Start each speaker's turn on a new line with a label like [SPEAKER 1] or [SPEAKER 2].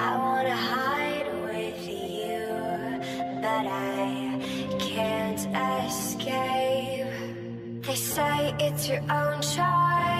[SPEAKER 1] I wanna hide with you, but I can't escape. They say it's your own choice.